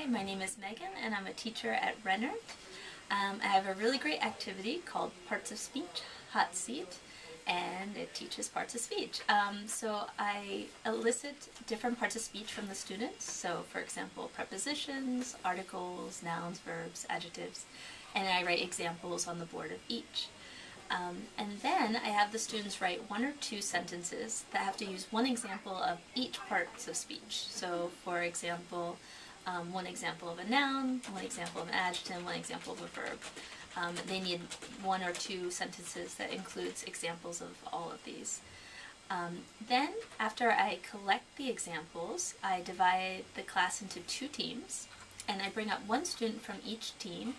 Hi, my name is Meghan and I'm a teacher at Rennert. Um, I have a really great activity called Parts of Speech Hot Seat and it teaches parts of speech. Um, so I elicit different parts of speech from the students. So for example, prepositions, articles, nouns, verbs, adjectives, and I write examples on the board of each. Um, and then I have the students write one or two sentences that have to use one example of each parts of speech. So for example, um, one example of a noun, one example of an adjective, one example of a verb. Um, they need one or two sentences that includes examples of all of these. Um, then, after I collect the examples, I divide the class into two teams, and I bring up one student from each team,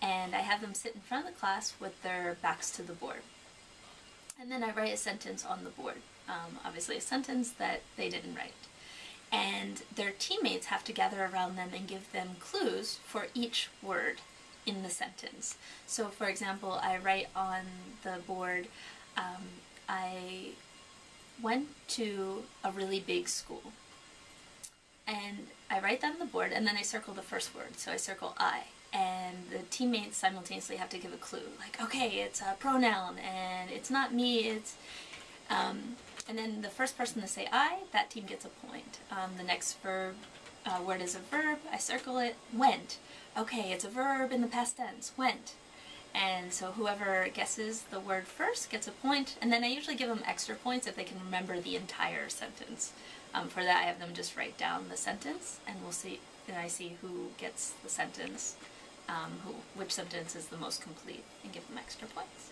and I have them sit in front of the class with their backs to the board. And then I write a sentence on the board, um, obviously a sentence that they didn't write and their teammates have to gather around them and give them clues for each word in the sentence. So for example, I write on the board, um, I went to a really big school. And I write that on the board and then I circle the first word. So I circle I. And the teammates simultaneously have to give a clue. Like, okay, it's a pronoun and it's not me, it's um, and then the first person to say I, that team gets a point. Um, the next verb uh, word is a verb, I circle it, went. Okay, it's a verb in the past tense, went. And so whoever guesses the word first gets a point, and then I usually give them extra points if they can remember the entire sentence. Um, for that I have them just write down the sentence, and we'll see, and I see who gets the sentence, um, who, which sentence is the most complete, and give them extra points.